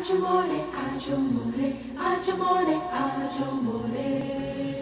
Agio more, agio more, agio more, agio more.